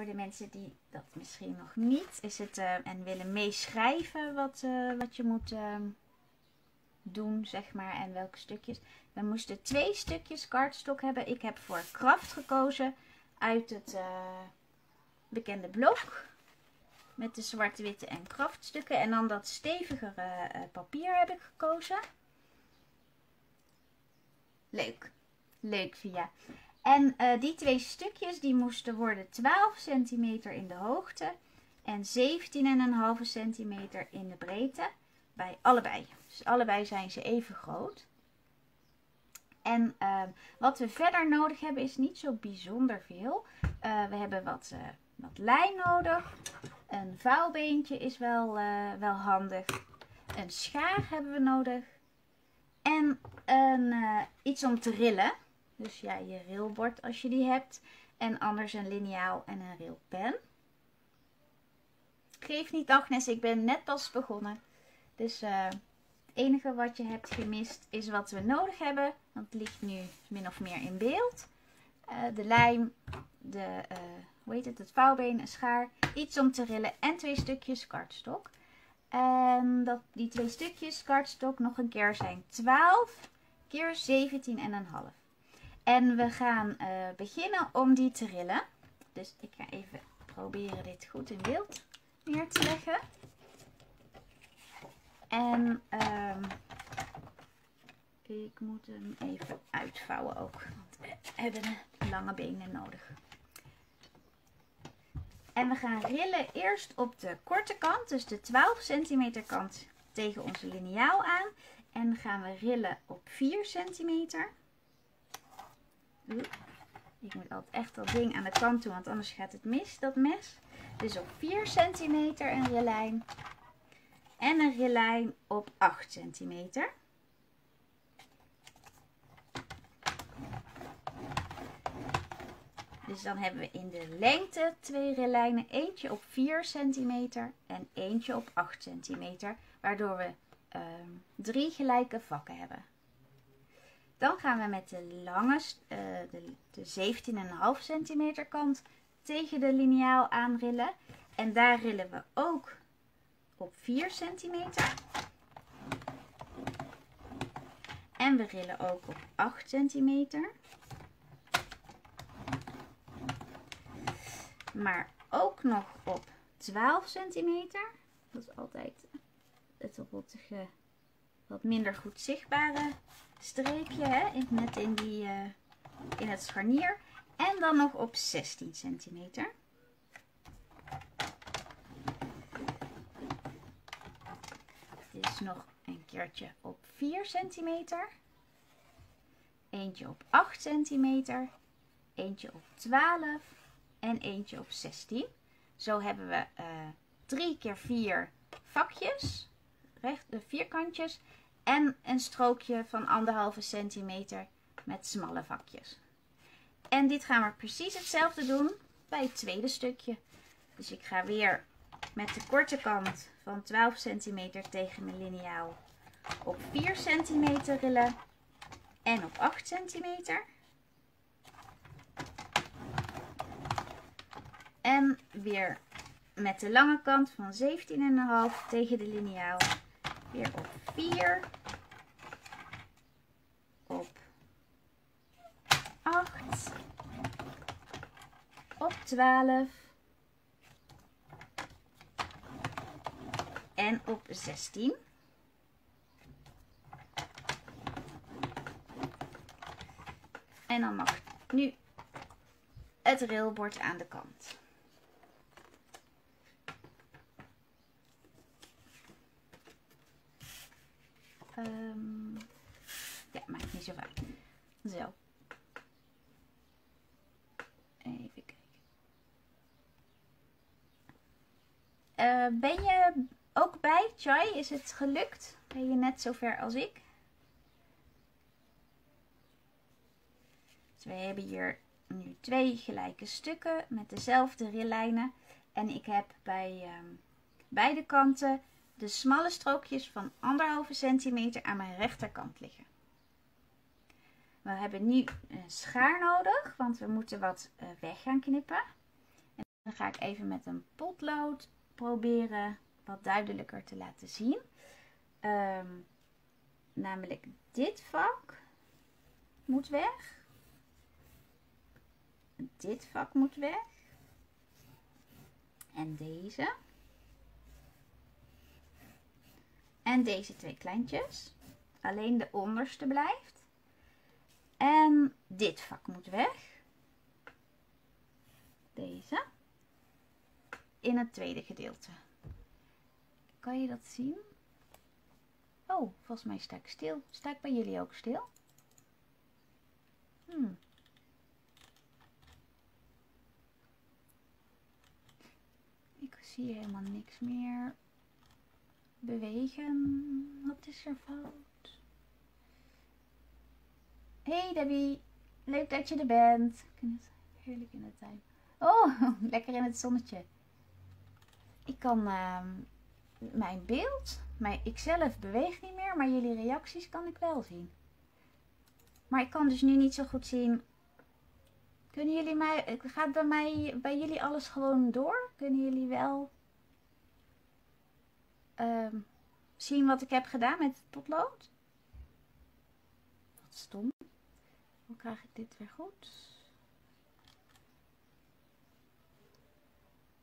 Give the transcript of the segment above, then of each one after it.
voor de mensen die dat misschien nog niet, is het eh, en willen meeschrijven wat, eh, wat je moet ehm, doen, zeg maar, en welke stukjes. We moesten twee stukjes kartstok hebben. Ik heb voor kracht gekozen uit het eh, bekende blok. Met de zwarte, witte en krachtstukken. En dan dat stevigere papier heb ik gekozen. Leuk. Leuk, Via. En eh, die twee stukjes die moesten worden 12 centimeter in de hoogte en 17,5 centimeter in de breedte. Bij allebei. Dus allebei zijn ze even groot. En uh, wat we verder nodig hebben is niet zo bijzonder veel. Uh, we hebben wat, uh, wat lijn nodig. Een vouwbeentje is wel, wel handig. Een schaar hebben we nodig. En een, iets om te rillen. Dus ja, je rilbord als je die hebt. En anders een liniaal en een rilpen. Geef niet Agnes, ik ben net pas begonnen. Dus uh, het enige wat je hebt gemist is wat we nodig hebben. Want het ligt nu min of meer in beeld. Uh, de lijm, de, uh, hoe heet het, het vouwbeen, een schaar, iets om te rillen en twee stukjes kartstok. En dat, die twee stukjes kartstok nog een keer zijn 12 keer 17,5. En we gaan uh, beginnen om die te rillen. Dus ik ga even proberen dit goed in beeld neer te leggen. En um, ik moet hem even uitvouwen ook. Want we hebben lange benen nodig. En we gaan rillen eerst op de korte kant, dus de 12 centimeter kant tegen onze liniaal aan. En gaan we rillen op 4 centimeter. Ik moet altijd echt dat ding aan de kant doen, want anders gaat het mis, dat mes. Dus op 4 centimeter een rillijn. En een rillijn op 8 centimeter. Dus dan hebben we in de lengte twee rillijnen. Eentje op 4 centimeter en eentje op 8 centimeter. Waardoor we uh, drie gelijke vakken hebben. Dan gaan we met de lange, uh, de, de 17,5 centimeter kant tegen de liniaal aanrillen. En daar rillen we ook op 4 centimeter. En we rillen ook op 8 centimeter. Maar ook nog op 12 centimeter. Dat is altijd het wat, wat minder goed zichtbare streepje, hè? net in, die, uh, in het scharnier. En dan nog op 16 centimeter. Dit is nog een keertje op 4 centimeter. Eentje op 8 centimeter. Eentje op 12 en eentje op 16. Zo hebben we uh, 3 keer 4 vakjes, recht, de vierkantjes en een strookje van anderhalve centimeter met smalle vakjes. En dit gaan we precies hetzelfde doen bij het tweede stukje. Dus ik ga weer met de korte kant van 12 centimeter tegen mijn liniaal op 4 centimeter rillen en op 8 centimeter. En weer met de lange kant van 17,5 tegen de liniaal weer op 4 op 8 op 12 en op 16 en dan mag nu het railbord aan de kant. Um, ja, maakt niet zo uit. Zo. Even kijken. Uh, ben je ook bij, Chai? Is het gelukt? Ben je net zo ver als ik? Dus we hebben hier nu twee gelijke stukken met dezelfde rillijnen. En ik heb bij um, beide kanten de smalle strookjes van anderhalve centimeter aan mijn rechterkant liggen. We hebben nu een schaar nodig, want we moeten wat uh, weg gaan knippen. En dan ga ik even met een potlood proberen wat duidelijker te laten zien. Ehm, namelijk dit vak moet weg. Dit vak moet weg. En deze. En deze twee kleintjes. Alleen de onderste blijft. En dit vak moet weg. Deze. In het tweede gedeelte. Kan je dat zien? Oh, volgens mij sta ik stil. Sta ik bij jullie ook stil? Hmm. Ik zie helemaal niks meer bewegen. Wat is er fout? Hey Debbie, leuk dat je er bent. Heerlijk in de tuin. Oh, lekker in het zonnetje. Ik kan uh, mijn beeld, mijn, ikzelf beweeg niet meer, maar jullie reacties kan ik wel zien. Maar ik kan dus nu niet zo goed zien. Kunnen jullie mij, gaat bij mij, bij jullie alles gewoon door? Kunnen jullie wel uh, zien wat ik heb gedaan met het potlood? Wat stom. Hoe krijg ik dit weer goed?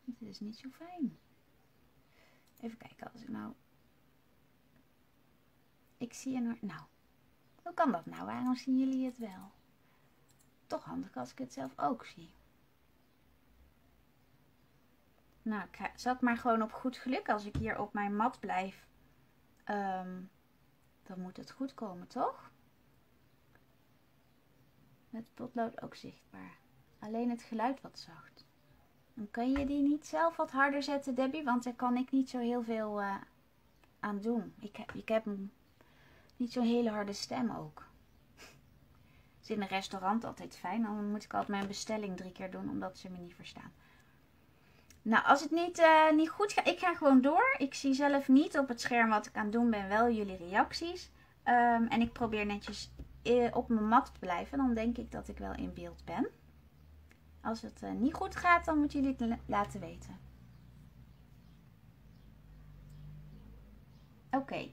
Dit is niet zo fijn. Even kijken als ik nou... Ik zie een... Nou, hoe kan dat nou? Waarom zien jullie het wel? Toch handig als ik het zelf ook zie. Nou, ik zal maar gewoon op goed geluk. Als ik hier op mijn mat blijf, um, dan moet het goed komen, toch? Met potlood ook zichtbaar. Alleen het geluid wat zacht. Dan kan je die niet zelf wat harder zetten, Debbie, want daar kan ik niet zo heel veel uh, aan doen. Ik heb, ik heb niet zo'n hele harde stem ook. is in een restaurant altijd fijn. Dan moet ik altijd mijn bestelling drie keer doen, omdat ze me niet verstaan. Nou, als het niet, uh, niet goed gaat, ik ga gewoon door. Ik zie zelf niet op het scherm wat ik aan het doen ben, wel jullie reacties. Um, en ik probeer netjes eh, op mijn mat blijven. Dan denk ik dat ik wel in beeld ben. Als het uh, niet goed gaat, dan moeten jullie het laten weten. Oké,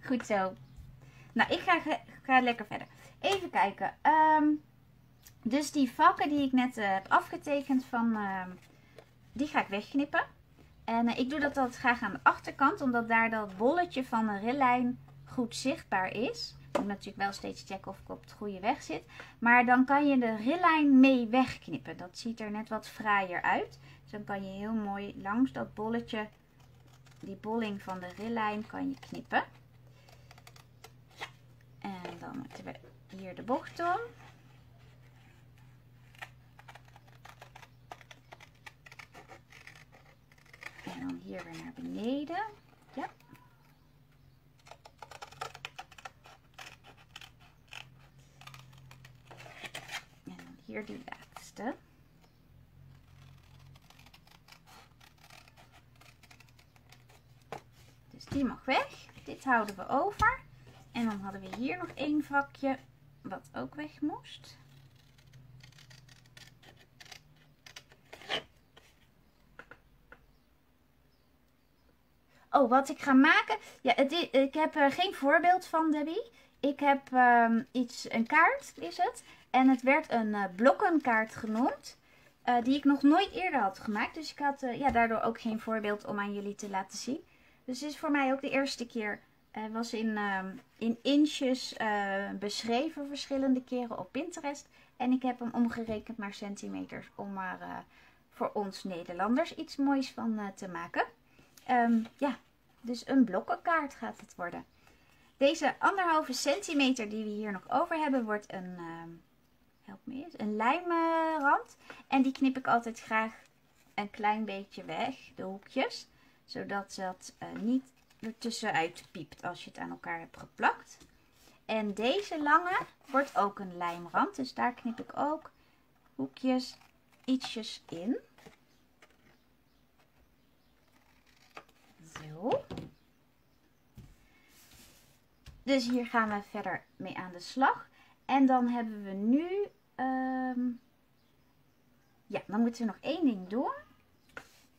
goed zo. Nou, ik ga, ga lekker verder. Even kijken. Um, dus die vakken die ik net uh, heb afgetekend van... Uh, die ga ik wegknippen. En ik doe dat altijd graag aan de achterkant. Omdat daar dat bolletje van de rillijn goed zichtbaar is. Moet natuurlijk wel steeds checken of ik op het goede weg zit. Maar dan kan je de rillijn mee wegknippen. Dat ziet er net wat fraaier uit. Dus dan kan je heel mooi langs dat bolletje, die bolling van de rillijn, kan je knippen. En dan moeten we hier de bocht om. En dan hier weer naar beneden. Ja. En dan hier die laatste. Dus die mag weg. Dit houden we over. En dan hadden we hier nog één vakje wat ook weg moest. Oh, wat ik ga maken. Ja, ik heb er geen voorbeeld van, Debbie. Ik heb um, iets, een kaart is het. En het werd een uh, blokkenkaart genoemd. Uh, die ik nog nooit eerder had gemaakt. Dus ik had uh, ja, daardoor ook geen voorbeeld om aan jullie te laten zien. Dus het is voor mij ook de eerste keer hij was in, uh, in inches beschreven verschillende keren op Pinterest. En ik heb hem omgerekend naar centimeters om uh, voor ons Nederlanders iets moois van eh, te maken. Um, ja, dus een blokkenkaart gaat het worden. Deze anderhalve centimeter die we hier nog over hebben wordt een, ehm, help me eens, een lijmrand. En die knip ik altijd graag een klein beetje weg, de hoekjes. Zodat dat niet er tussenuit piept als je het aan elkaar hebt geplakt. En deze lange wordt ook een lijmrand. Dus daar knip ik ook hoekjes ietsjes in. Zo. Dus hier gaan we verder mee aan de slag. En dan hebben we nu... Um, ja, dan moeten we nog één ding doen.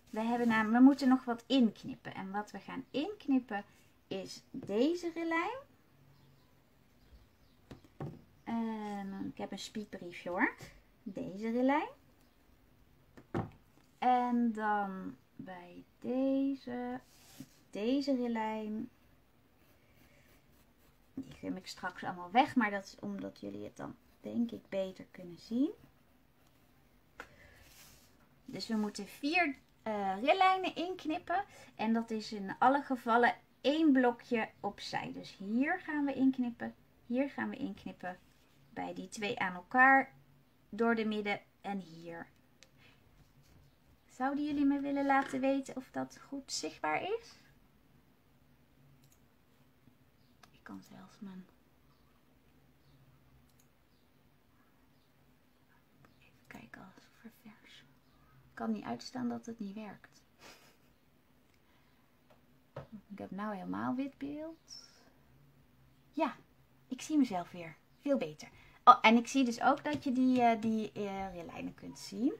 we, hebben namelijk, we moeten nog wat inknippen. En wat we gaan inknippen is deze relijn. En ik heb een spiekbriefje hoor. Deze relijn. En dan bij deze, deze relijn. Die grim ik straks allemaal weg, maar dat is omdat jullie het dan denk ik beter kunnen zien. Dus we moeten vier uh, rillijnen inknippen. En dat is in alle gevallen één blokje opzij. Dus hier gaan we inknippen. Hier gaan we inknippen. Bij die twee aan elkaar. Door de midden en hier. Zouden jullie me willen laten weten of dat goed zichtbaar is? Ik kan zelfs mijn... Even kijken als ververs. Ik kan niet uitstaan dat het niet werkt. Ik heb nou helemaal wit beeld. Ja, ik zie mezelf weer. Veel beter. Oh, en ik zie dus ook dat je die, uh, die uh, lijnen kunt zien.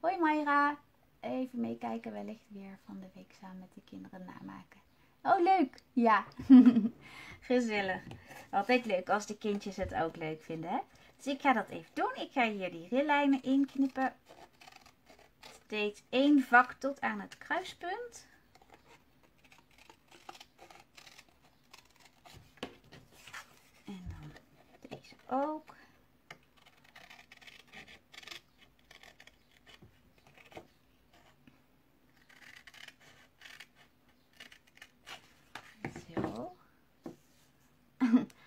Hoi Mayra. Even meekijken wellicht weer van de week samen met de kinderen namaken. Oh, leuk. Ja. Gezellig. Altijd leuk als de kindjes het ook leuk vinden, hè? Dus ik ga dat even doen. Ik ga hier die rillijnen inknippen. Steeds één vak tot aan het kruispunt. En dan deze ook.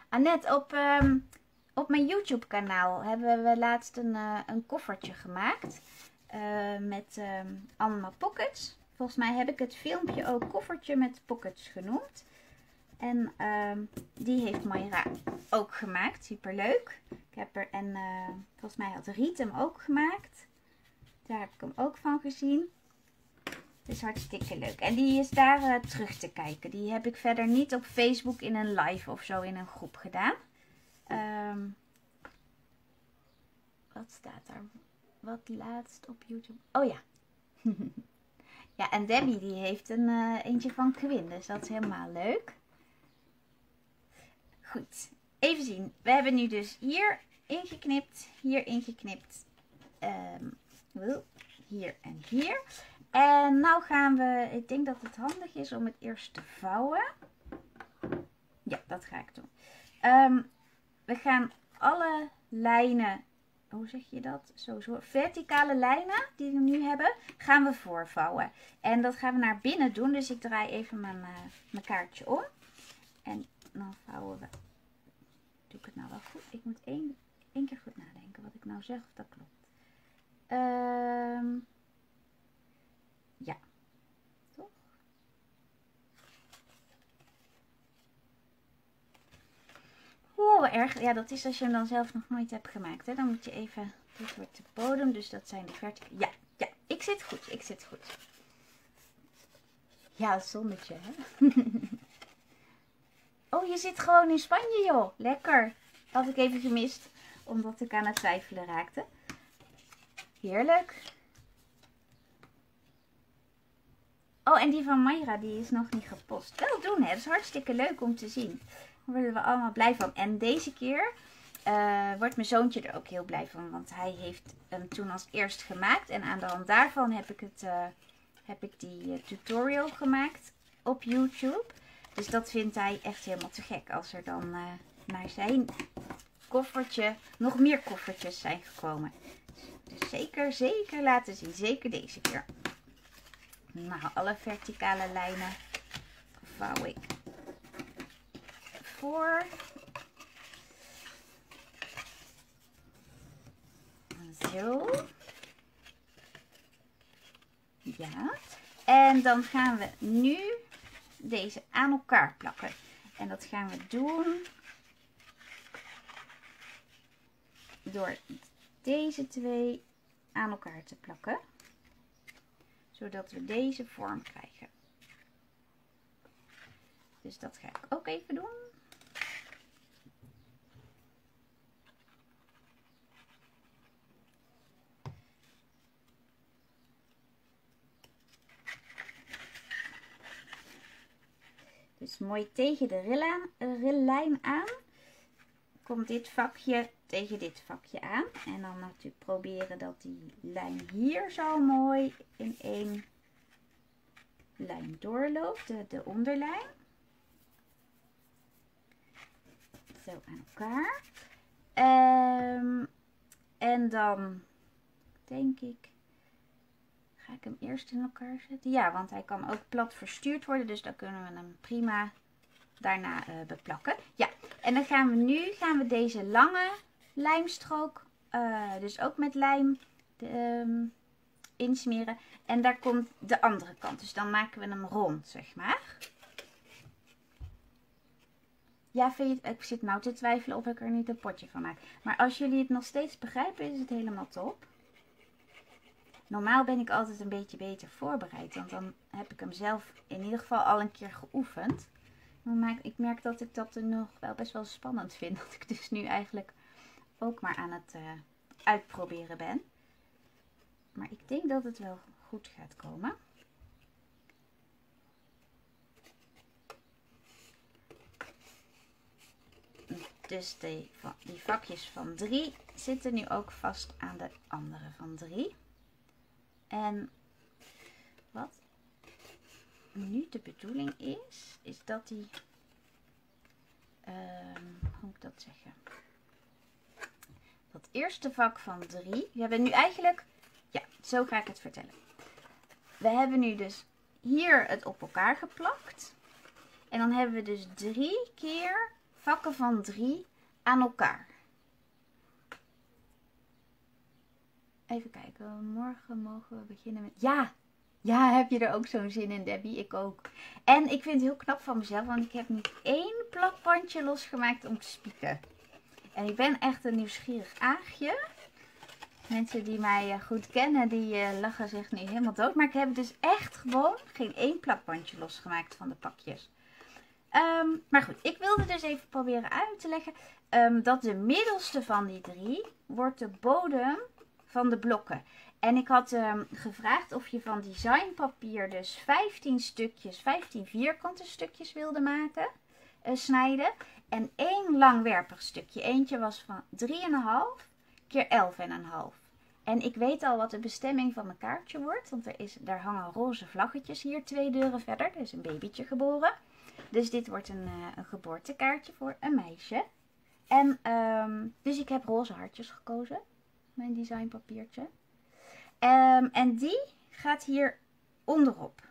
Annette, op, ehm, op mijn YouTube kanaal hebben we laatst een, uh, een koffertje gemaakt. Uh, met um, allemaal pockets. Volgens mij heb ik het filmpje ook koffertje met pockets genoemd. En um, die heeft Mayra ook gemaakt. Super leuk. Ik heb er, en uh, volgens mij had Riet hem ook gemaakt. Daar heb ik hem ook van gezien. Is hartstikke leuk. En die is daar uh, terug te kijken. Die heb ik verder niet op Facebook in een live of zo in een groep gedaan. Um, wat staat daar? Wat laatst op YouTube? Oh ja. ja, en Debbie die heeft een uh, eentje van Quinn. Dus dat is helemaal leuk. Goed. Even zien. We hebben nu dus hier ingeknipt. Hier ingeknipt. Um, hier en hier. En nou gaan we, ik denk dat het handig is om het eerst te vouwen. Ja, dat ga ik doen. Um, we gaan alle lijnen, hoe zeg je dat? Zo, verticale lijnen die we nu hebben, gaan we voorvouwen. En dat gaan we naar binnen doen. Dus ik draai even mijn, uh, mijn kaartje om. En dan vouwen we. Doe ik het nou wel goed? Ik moet één, één keer goed nadenken wat ik nou zeg of dat klopt. Ehm ja. Toch? Erg. Ja, dat is als je hem dan zelf nog nooit hebt gemaakt. Hè? Dan moet je even... Dit wordt de bodem, dus dat zijn de verticale... Ja, ja. Ik zit goed. Ik zit goed. Ja, zonnetje, hè? oh, je zit gewoon in Spanje, joh. Lekker. Had ik even gemist, omdat ik aan het twijfelen raakte. Heerlijk. Oh, en die van Mayra, die is nog niet gepost. Wel doen, hè. Dat is hartstikke leuk om te zien. Worden we allemaal blij van. En deze keer uh, wordt mijn zoontje er ook heel blij van. Want hij heeft hem toen als eerst gemaakt. En aan de hand daarvan heb ik, het, uh, heb ik die uh, tutorial gemaakt op YouTube. Dus dat vindt hij echt helemaal te gek. Als er dan naar zijn koffertje nog meer koffertjes zijn gekomen. Dus zeker, zeker laten zien. Zeker deze keer. Nou, alle verticale lijnen vouw ik voor. Zo. Ja. En dan gaan we nu deze aan elkaar plakken. En dat gaan we doen door deze twee aan elkaar te plakken zodat we deze vorm krijgen. Dus dat ga ik ook even doen. Dus mooi tegen de rillijn aan komt dit vakje tegen dit vakje aan. En dan natuurlijk proberen dat die lijn hier zo mooi in één lijn doorloopt, de, de onderlijn. Zo aan elkaar. Um, en dan denk ik, ga ik hem eerst in elkaar zetten. Ja, want hij kan ook plat verstuurd worden, dus dan kunnen we hem prima daarna uh, beplakken. Ja, en dan gaan we nu gaan we deze lange lijmstrook, uh, dus ook met lijm, de, um, insmeren. En daar komt de andere kant. Dus dan maken we hem rond, zeg maar. Ja, vind je ik zit nou te twijfelen of ik er niet een potje van maak. Maar als jullie het nog steeds begrijpen, is het helemaal top. Normaal ben ik altijd een beetje beter voorbereid. Want dan heb ik hem zelf in ieder geval al een keer geoefend. Ik merk dat ik dat nog wel best wel spannend vind. Dat ik dus nu eigenlijk ook maar aan het uh, uitproberen ben. Maar ik denk dat het wel goed gaat komen. Dus die, die vakjes van 3 zitten nu ook vast aan de andere van 3. En wat nu de bedoeling is, is dat die, um, hoe moet ik dat zeggen? Dat eerste vak van 3, we hebben nu eigenlijk, ja, zo ga ik het vertellen. We hebben nu dus hier het op elkaar geplakt. En dan hebben we dus drie keer vakken van 3 aan elkaar. Even kijken, morgen mogen we beginnen met... Ja, ja, heb je er ook zo'n zin in, Debbie? Ik ook. En ik vind het heel knap van mezelf, want ik heb niet één plakbandje losgemaakt om te spieken. En ik ben echt een nieuwsgierig aagje. Mensen die mij eh, goed kennen, die uh, lachen zich nu helemaal dood. Maar ik heb dus echt gewoon geen één plakbandje losgemaakt van de pakjes. Ehm, maar goed, ik wilde dus even proberen uit te leggen um, dat de middelste van die drie wordt de bodem van de blokken. En ik had um, gevraagd of je van designpapier dus 15 stukjes, 15 vierkante stukjes wilde maken, uh, snijden. En één langwerpig stukje. Eentje was van 3,5 keer 11,5. En ik weet al wat de bestemming van mijn kaartje wordt. Want er is, daar hangen roze vlaggetjes hier twee deuren verder. Er is een babytje geboren. Dus dit wordt een, uh, een geboortekaartje voor een meisje. En um, dus ik heb roze hartjes gekozen. Mijn designpapiertje. Um, en die gaat hier onderop.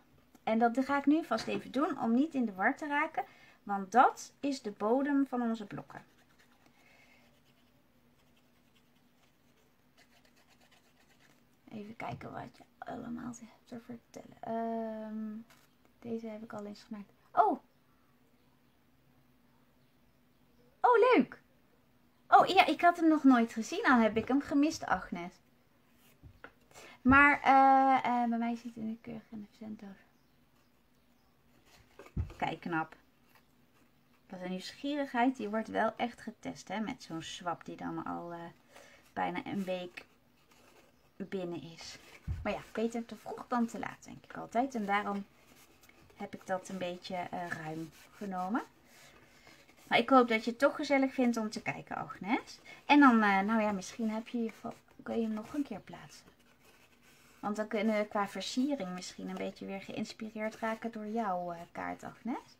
En dat ga ik nu vast even doen om niet in de war te raken. Want dat is de bodem van onze blokken. Even kijken wat je allemaal hebt te vertellen. Um, deze heb ik al eens gemaakt. Oh! Oh, leuk! Oh ja, ik had hem nog nooit gezien. Al heb ik hem gemist, Agnes. Maar uh, uh, bij mij zit hij nu keurig in de verzenddoos. Kijk, knap. Wat een nieuwsgierigheid. Die wordt wel echt getest, hè. Met zo'n swap die dan al uh, bijna een week binnen is. Maar ja, beter te vroeg dan te laat, denk ik altijd. En daarom heb ik dat een beetje ruim genomen. Maar ik hoop dat je het toch gezellig vindt om te kijken, Agnes. En dan, nou ja, misschien heb je, kun je hem nog een keer plaatsen. Want dan kunnen qua versiering misschien een beetje weer geïnspireerd raken door jouw uh, kaart, Agnes.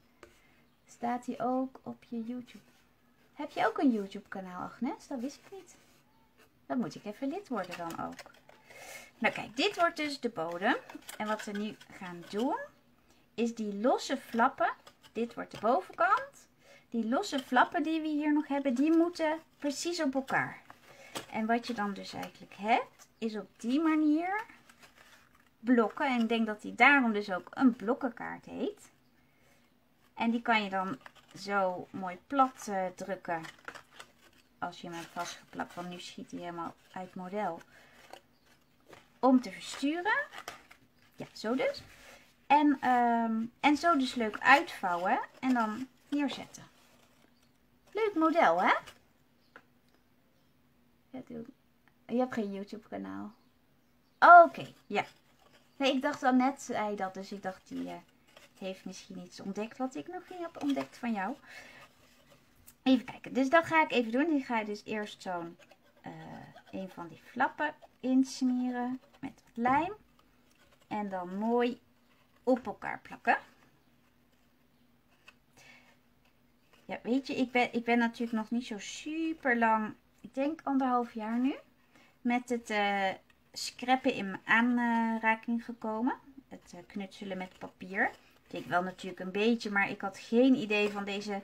Staat die ook op je YouTube? Heb je ook een YouTube kanaal, Agnes? Dat wist ik niet. Dan moet ik even lid worden dan ook. Nou kijk, dit wordt dus de bodem. En wat we nu gaan doen, is die losse flappen. Dit wordt de bovenkant. Die losse flappen die we hier nog hebben, die moeten precies op elkaar. En wat je dan dus eigenlijk hebt, is op die manier blokken. En ik denk dat die daarom dus ook een blokkenkaart heet. En die kan je dan zo mooi plat uh, drukken. Als je hem hebt vastgeplakt. Want nu schiet hij helemaal uit model. Om te versturen. Ja, zo dus. En, um, en zo dus leuk uitvouwen. En dan neerzetten. Leuk model, hè? Je hebt geen YouTube kanaal. Oké, ja. Nee, ik dacht dan net zei dat, dus ik dacht die, uh, heeft misschien iets ontdekt wat ik nog niet heb ontdekt van jou. Even kijken. Dus dat ga ik even doen. Die ga je dus eerst zo'n uh, een van die flappen insmeren met wat lijm. En dan mooi op elkaar plakken. Ja, weet je, ik ben, ik ben natuurlijk nog niet zo super lang, ik denk anderhalf jaar nu, met het uh, scrappen in aanraking gekomen. Het uh, knutselen met papier. Ik wel natuurlijk een beetje, maar ik had geen idee van deze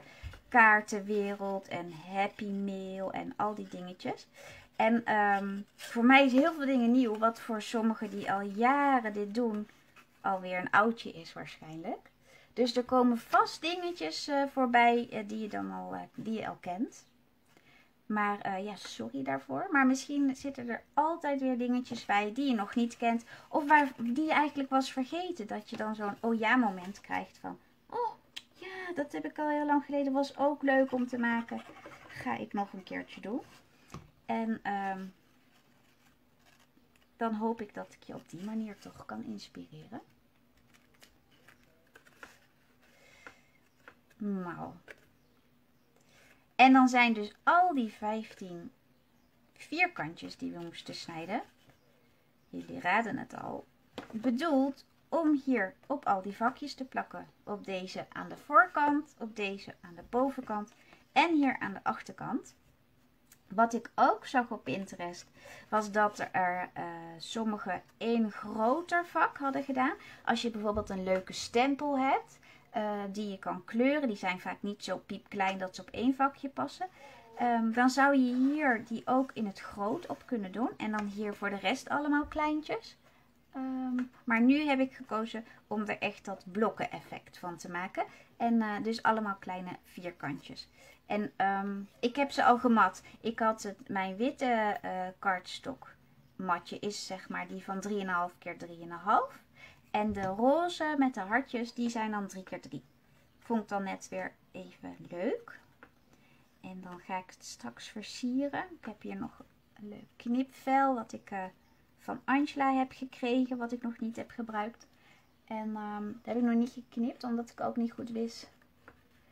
kaartenwereld en Happy Mail en al die dingetjes. En um, voor mij is heel veel dingen nieuw, wat voor sommigen die al jaren dit doen, alweer een oudje is waarschijnlijk. Dus er komen vast dingetjes uh, voorbij uh, die je dan al, die je al kent. Maar ja, sorry daarvoor. Maar misschien zitten er altijd weer dingetjes bij die je nog niet kent. Of waar, die je eigenlijk was vergeten. Dat je dan zo'n oh ja moment krijgt van... Oh ja, dat heb ik al heel lang geleden. Was ook leuk om te maken. Ga ik nog een keertje doen. En um, dan hoop ik dat ik je op die manier toch kan inspireren. Nou. En dan zijn dus al die 15 vierkantjes die we moesten snijden. Jullie raden het al. Bedoeld om hier op al die vakjes te plakken. Op deze aan de voorkant, op deze aan de bovenkant en hier aan de achterkant. Wat ik ook zag op Pinterest was dat er uh, sommigen één groter vak hadden gedaan. Als je bijvoorbeeld een leuke stempel hebt uh, die je kan kleuren. Die zijn vaak niet zo piepklein dat ze op één vakje passen. Um, dan zou je hier die ook in het groot op kunnen doen. En dan hier voor de rest allemaal kleintjes. Um, maar nu heb ik gekozen om er echt dat blokken effect van te maken. En uh, dus allemaal kleine vierkantjes. En um, ik heb ze al gemat. Ik had het, mijn witte uh, matje is zeg maar die van 3,5 keer 3,5. En de roze met de hartjes, die zijn dan 3 keer 3 Vond ik dan net weer even leuk. En dan ga ik het straks versieren. Ik heb hier nog een leuk knipvel wat ik uh, van Angela heb gekregen. Wat ik nog niet heb gebruikt. En um, dat heb ik nog niet geknipt, omdat ik ook niet goed wist.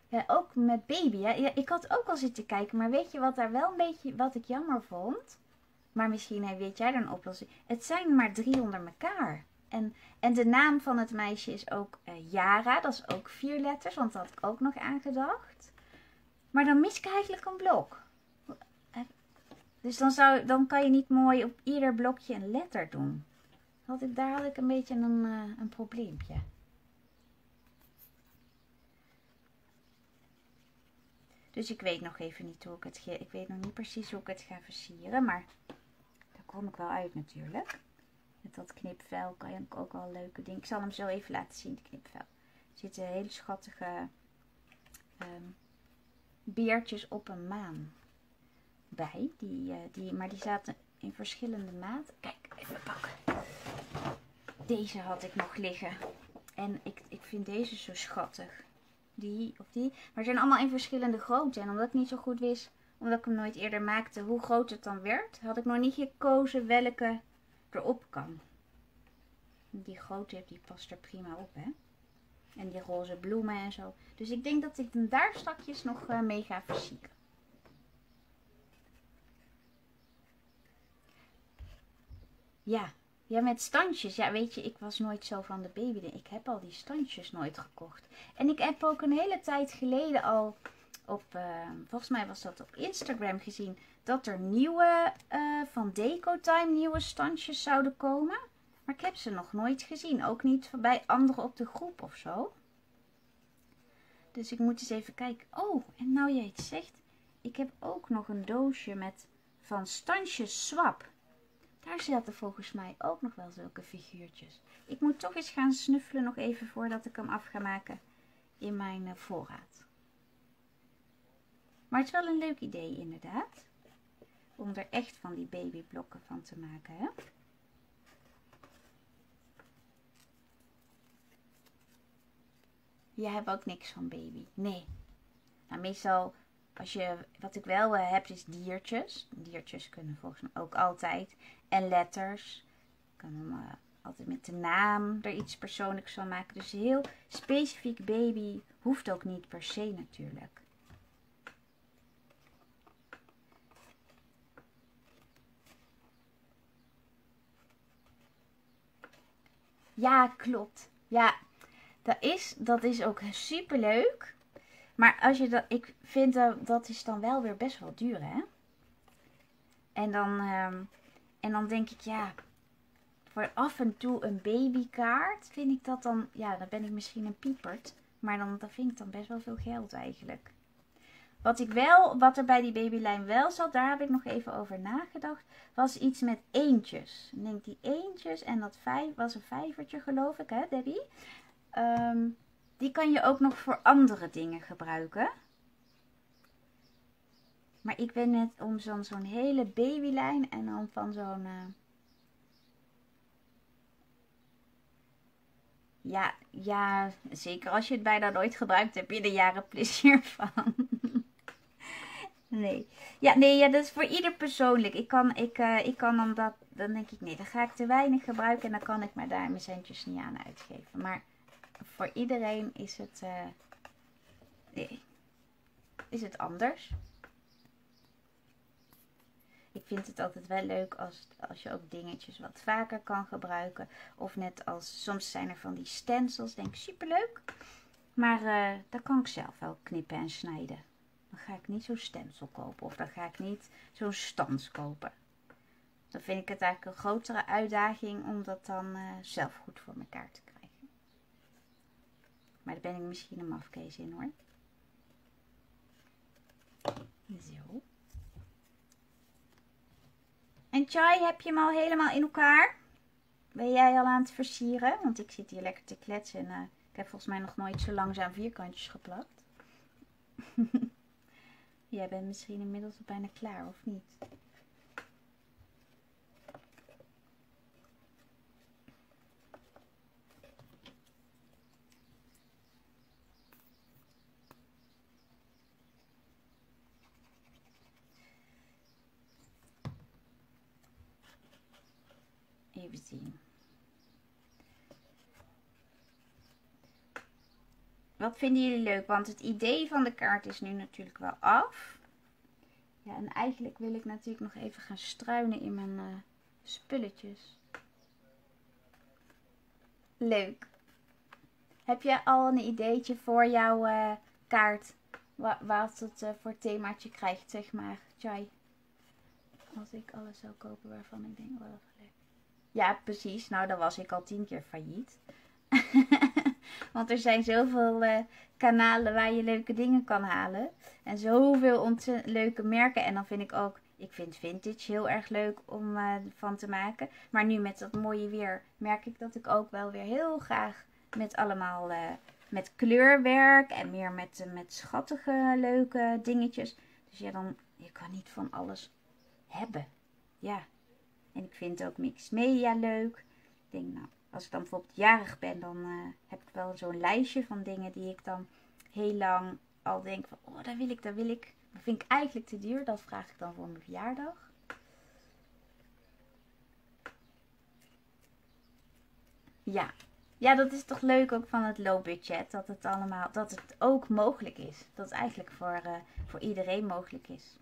Ja, ook met baby. Ja, ik had ook al zitten kijken. Maar weet je wat daar wel een beetje, wat ik jammer vond? Maar misschien weet jij er een oplossing. Het zijn maar drie onder elkaar. En, en de naam van het meisje is ook uh, Yara. Dat is ook vier letters, want dat had ik ook nog aangedacht. Maar dan mis ik eigenlijk een blok. Dus dan, zou, dan kan je niet mooi op ieder blokje een letter doen. Ik, daar had ik een beetje een, uh, een probleempje. Dus ik weet nog even niet hoe ik het... Ik weet nog niet precies hoe ik het ga versieren. Maar daar kom ik wel uit natuurlijk. Met dat knipvel kan je ook wel leuke dingen. Ik zal hem zo even laten zien, de knipvel. Er zitten hele schattige um, beertjes op een maan bij. Die, uh, die, maar die zaten in verschillende maten. Kijk, even pakken. Deze had ik nog liggen. En ik, ik vind deze zo schattig. Die of die. Maar ze zijn allemaal in verschillende grootte. En omdat ik niet zo goed wist, omdat ik hem nooit eerder maakte, hoe groot het dan werd, had ik nog niet gekozen welke erop kan. Die grote die past er prima op, hè. En die roze bloemen en zo. Dus ik denk dat ik hem daar straks nog uh, mee ga versieren. Ja, ja, met standjes. Ja, weet je, ik was nooit zo van de baby. Ik heb al die standjes nooit gekocht. En ik heb ook een hele tijd geleden al op, uh, volgens mij was dat op Instagram gezien, dat er nieuwe uh, van Decotime nieuwe standjes zouden komen. Maar ik heb ze nog nooit gezien. Ook niet bij anderen op de groep of zo. Dus ik moet eens even kijken. Oh, en nou jij het zegt. Ik heb ook nog een doosje met van standjes swap. Daar zaten volgens mij ook nog wel zulke figuurtjes. Ik moet toch eens gaan snuffelen nog even voordat ik hem af ga maken in mijn uh, voorraad. Maar het is wel een leuk idee inderdaad. Om er echt van die babyblokken van te maken. Hè? Je hebt ook niks van baby. Nee. Nou, meestal, als je, wat ik wel uh, heb, is diertjes. Diertjes kunnen volgens mij ook altijd. En letters. Ik kan hem uh, altijd met de naam er iets persoonlijks van maken. Dus heel specifiek baby hoeft ook niet per se natuurlijk. Ja, klopt. Ja, dat is, dat is ook super leuk. Maar als je dat, ik vind dat, dat is dan wel weer best wel duur, hè? En dan, ehm, en dan denk ik, ja, voor af en toe een babykaart vind ik dat dan, ja, dan ben ik misschien een piepert. Maar dan, dat vind ik dan best wel veel geld eigenlijk. Wat ik wel, wat er bij die babylijn wel zat, daar heb ik nog even over nagedacht, was iets met eentjes. Ik denk die eentjes en dat vijf, was een vijvertje geloof ik, hè Debbie? Ehm, die kan je ook nog voor andere dingen gebruiken. Maar ik ben net om zo'n hele babylijn en dan van zo'n... Uh... Ja, ja, zeker als je het bijna nooit gebruikt, heb je er jaren plezier van. Nee. Ja, nee, ja, dat is voor ieder persoonlijk. Ik kan, ik, uh, ik kan dan dat, dan denk ik, nee, dan ga ik te weinig gebruiken en dan kan ik me daar mijn centjes niet aan uitgeven. Maar voor iedereen is het, uh, nee, is het anders. Ik vind het altijd wel leuk als, als je ook dingetjes wat vaker kan gebruiken. Of net als, soms zijn er van die stencils, denk ik super leuk. Maar uh, dat kan ik zelf wel knippen en snijden. Dan ga ik niet zo'n stencil kopen. Of dan ga ik niet zo'n stans kopen. Dan vind ik het eigenlijk een grotere uitdaging om dat dan uh, zelf goed voor elkaar te krijgen. Maar daar ben ik misschien een mafkees in hoor. Zo. En Chai, heb je hem al helemaal in elkaar? Ben jij al aan het versieren? Want ik zit hier lekker te kletsen. En, uh, ik heb volgens mij nog nooit zo langzaam vierkantjes geplakt. jij bent misschien inmiddels bijna klaar, of niet? Even zien. Wat vinden jullie leuk? Want het idee van de kaart is nu natuurlijk wel af. Ja, en eigenlijk wil ik natuurlijk nog even gaan struinen in mijn uh, spulletjes. Leuk. Heb je al een ideetje voor jouw uh, kaart? Wat, het uh, voor themaatje krijgt, zeg maar, Chai? Als ik alles zou kopen waarvan ik denk, wel ja, precies. Nou, dan was ik al tien keer failliet. Want er zijn zoveel uh, kanalen waar je leuke dingen kan halen. En zoveel leuke merken. En dan vind ik ook, ik vind vintage heel erg leuk om uh, van te maken. Maar nu met dat mooie weer merk ik dat ik ook wel weer heel graag met allemaal uh, met kleurwerk. En meer met, met schattige leuke dingetjes. Dus ja, dan, je kan niet van alles hebben. Ja, en ik vind ook mixed media leuk. Ik denk, nou, als ik dan bijvoorbeeld jarig ben, dan uh, heb ik wel zo'n lijstje van dingen die ik dan heel lang al denk van, oh, dat wil ik, dat wil ik. Dat vind ik eigenlijk te duur. Dat vraag ik dan voor mijn verjaardag. Ja. Ja, dat is toch leuk ook van het low budget. Dat het allemaal, dat het ook mogelijk is. Dat het eigenlijk voor, uh, voor iedereen mogelijk is.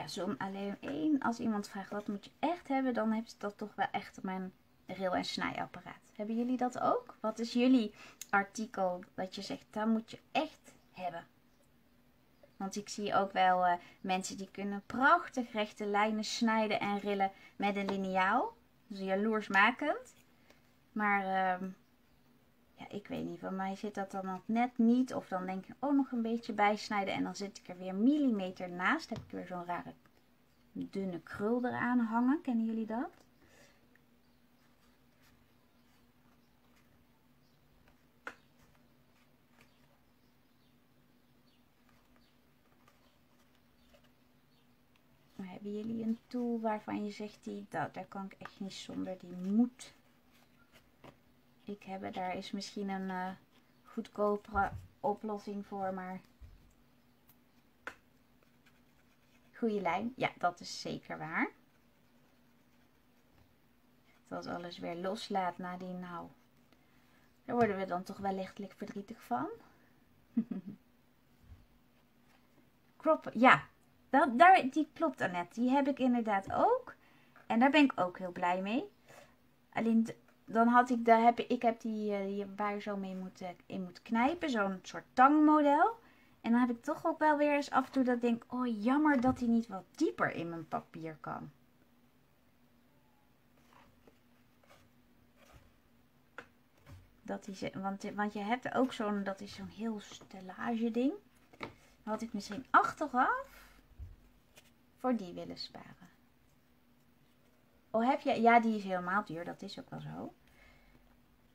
Ja, zo'n alleen één. Als iemand vraagt wat moet je echt hebben, dan heb je dat toch wel echt mijn rail- en snijapparaat. Hebben jullie dat ook? Wat is jullie artikel dat je zegt, dat moet je echt hebben? Want ik zie ook wel uh, mensen die kunnen prachtig rechte lijnen snijden en rillen met een liniaal. Dus jaloersmakend. Maar uh, ja, ik weet niet, van mij zit dat dan nog net niet. Of dan denk ik, oh, nog een beetje bijsnijden. En dan zit ik er weer millimeter naast. Heb ik weer zo'n rare dunne krul eraan hangen. Kennen jullie dat? Hebben jullie een tool waarvan je zegt, die, dat, daar kan ik echt niet zonder, die moet ik heb. Daar is misschien een uh, goedkopere oplossing voor, maar goede lijn. Ja, dat is zeker waar. Dat alles weer loslaat nadien. Nou, daar worden we dan toch wel lichtelijk verdrietig van. Kroppen, ja. Dat, die klopt Annette. Die heb ik inderdaad ook. En daar ben ik ook heel blij mee. Alleen dan had ik, daar heb, ik heb die, eh, die waar zo mee moet, in moet knijpen. Zo'n soort tangmodel. En dan heb ik toch ook wel weer eens af en toe dat ik denk, oh jammer dat hij niet wat dieper in mijn papier kan. Dat hij, want, want je hebt ook zo'n, dat is zo'n heel stellage ding. Had ik misschien achteraf voor die willen sparen. Oh, heb je, ja die is helemaal duur, dat is ook wel zo.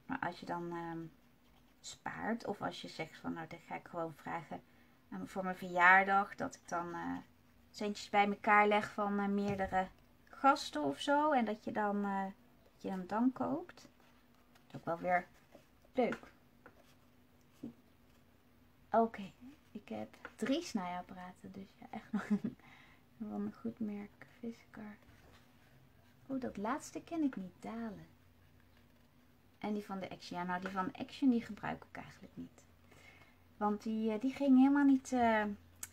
Maar als je dan ehm, spaart, of als je zegt van nou, dan ga ik gewoon vragen voor mijn verjaardag, dat ik dan uh, centjes bij elkaar leg van uh, meerdere gasten of zo. En dat je dan, uh, dat je hem dan koopt. Dat is ook wel weer leuk. Oké, ik heb drie snijapparaten, dus ja, echt nog een, goed merk. Fiskar. Oh, dat laatste ken ik niet, Dalen. En die van de Action. Ja, nou die van de Action die gebruik ik eigenlijk niet. Want die, eh, die ging helemaal niet... Uh,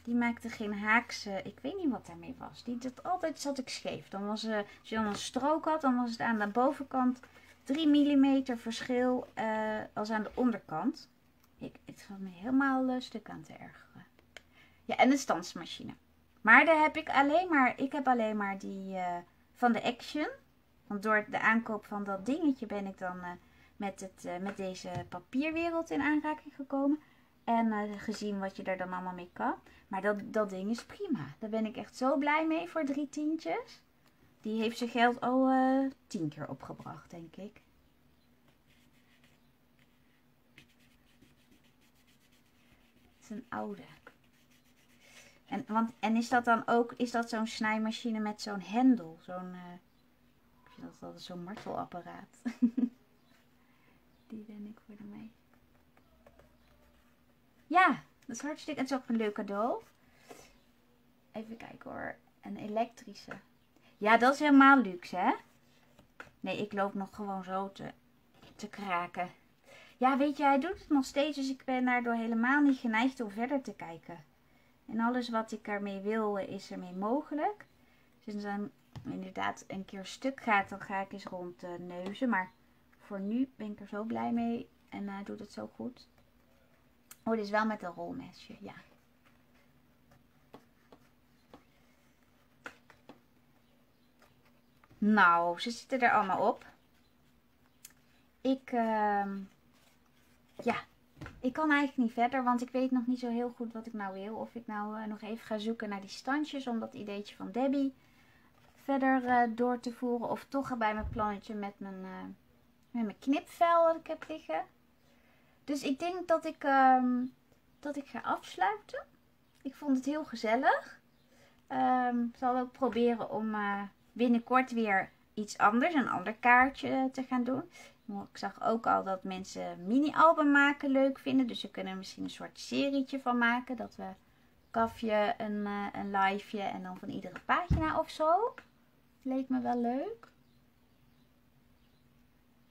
die maakte geen haakse... Ik weet niet wat daarmee was. Die dat altijd zat ik scheef. Dan was, uh, als je dan een strook had, dan was het aan de bovenkant 3 mm verschil als aan de onderkant. Ik, het me helemaal stuk aan te ergeren. Ja, en de standsmachine. Maar daar heb ik alleen maar... Ik heb alleen maar die van de Action. Want door de aankoop van dat dingetje ben ik dan met, het, met deze papierwereld in aanraking gekomen. En uh, gezien wat je er dan allemaal mee kan. Maar dat, dat ding is prima. Daar ben ik echt zo blij mee voor drie tientjes. Die heeft zijn geld al uh, tien keer opgebracht, denk ik. Het is een oude. En, want, en is dat dan ook, is dat zo'n snijmachine met zo'n hendel? Zo'n, uh, dat is zo'n martelapparaat. Die ben ik voor de. Ja, dat is hartstikke... Het is ook een leuk cadeau. Even kijken hoor. Een elektrische. Ja, dat is helemaal luxe, hè? Nee, ik loop nog gewoon zo te, te kraken. Ja, weet je, hij doet het nog steeds. Dus ik ben daardoor helemaal niet geneigd om verder te kijken. En alles wat ik ermee wil, is ermee mogelijk. Dus dan inderdaad een keer stuk gaat, dan ga ik eens rond neuzen. Maar voor nu ben ik er zo blij mee. En hij doet het zo goed. Oh, dit is wel met een rolmesje, ja. Nou, ze zitten er allemaal op. Ik, uh, ja, ik kan eigenlijk niet verder, want ik weet nog niet zo heel goed wat ik nou wil. Of ik nou uh, nog even ga zoeken naar die standjes om dat ideetje van Debbie verder uh, door te voeren. Of toch bij mijn plannetje met mijn, uh, met mijn knipvel dat ik heb liggen. Dus ik denk dat ik, um, dat ik ga afsluiten. Ik vond het heel gezellig. Um, ik zal ook proberen om uh, binnenkort weer iets anders, een ander kaartje te gaan doen. Ik zag ook al dat mensen mini-album maken leuk vinden. Dus we kunnen er misschien een soort serietje van maken. Dat we kafje, een, uh, een liveje en dan van iedere pagina of zo. Leek me wel leuk.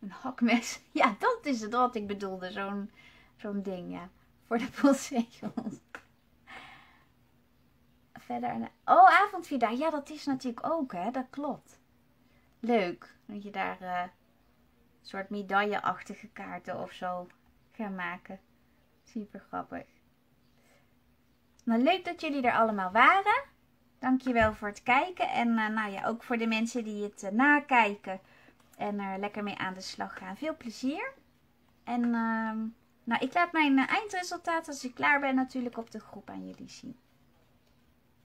Een hakmes. Ja, dat is het wat ik bedoelde. Zo'n zo'n ding, ja. Voor de postzegels. Verder. Oh, avondvierdaag. Ja, dat is natuurlijk ook, hè. Dat klopt. Leuk. Dat je daar uh, een soort medailleachtige kaarten of zo gaat maken. Super grappig. Nou, leuk dat jullie er allemaal waren. Dankjewel voor het kijken. En uh, nou ja, ook voor de mensen die het uh, nakijken en er lekker mee aan de slag gaan. Veel plezier. En uh, nou, ik laat mijn eh, eindresultaat als ik klaar ben natuurlijk op de groep aan jullie zien.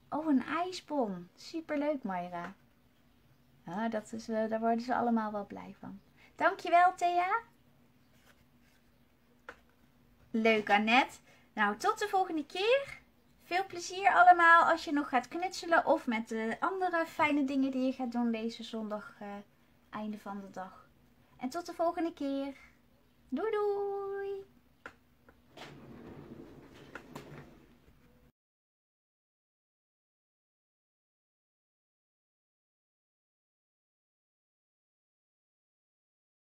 Oh, een ijsbom. Superleuk, Mayra. Ja, dat is, uh, daar worden ze allemaal wel blij van. Dankjewel, Thea. Leuk, Annette. Nou, tot de volgende keer. Veel plezier allemaal als je nog gaat knutselen of met de andere fijne dingen die je gaat doen deze zondag. Uh, einde van de dag. En tot de volgende keer. Doei doei!